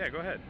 Yeah, go ahead.